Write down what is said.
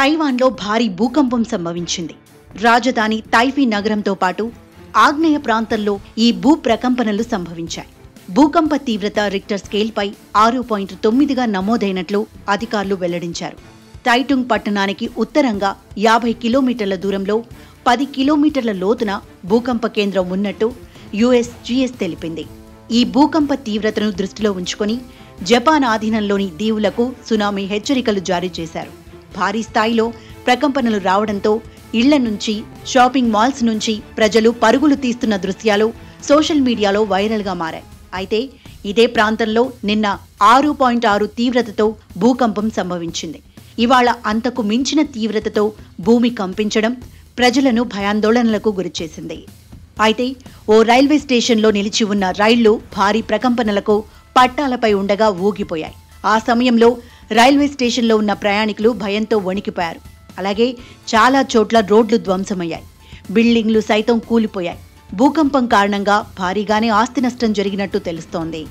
తైవాన్లో భారీ భూకంపం సంభవించింది. రాజధాని తైఫీ నగరంతో పాటు ఆగ్నేయ ప్రాంతంలో ఈ భూ ప్రకంపనలు సంభవించాయి. భూకంప తీవ్రత రిక్టర్ స్కేల్పై ఆరు పాయింట్ తొమ్మిదిగా నమోదైనట్లు అధికారులు వెల్లడించారు. టైటుంగ్ పట్టణానికి ఉత్తరంగా యాభై కిలోమీటర్ల దూరంలో పది కిలోమీటర్ల లోతున భూకంప కేంద్రం ఉన్నట్టు యుఎస్జిఎస్ తెలిపింది. ఈ భూకంప తీవ్రతను దృష్టిలో ఉంచుకొని జపాన్ ఆధీనంలోని దీవులకు సునామీ హెచ్చరికలు జారీ చేశారు. భారీ స్థాయిలో ప్రకంపనలు రావడంతో ఇళ్ళ నుంచి షాపింగ్ మాల్స్ నుంచి ప్రజలు పరుగులు తీస్తున్న దృశ్యాలు సోషల్ మీడియాలో వైరల్గా మారాయి. అయితే ఇదే ప్రాంతంలో నిన్న ఆరు పాయింట్ ఆరు తీవ్రతతో భూకంపం సంభవించింది. ఇవాళ అంతకు మించిన తీవ్రతతో భూమి కంపించడం ప్రజలను భయాందోళనలకు గురిచేసింది. అయితే ఓ రైల్వే స్టేషన్లో నిలిచి ఉన్న రైళ్ళు భారీ ప్రకంపనలకు పట్టాలపై ఉండగా ఊగిపోయాయి. ఆ సమయంలో రైల్వే స్టేషన్లో ఉన్న ప్రయాణికులు భయంతో వణికిపోయారు. అలాగే చాలా చోట్ల రోడ్లు ధ్వంసమయ్యాయి. బిల్డింగ్లు సైతం కూలిపోయాయి. భూకంపం కారణంగా భారీగానే ఆస్తి నష్టం జరిగినట్టు తెలుస్తోంది.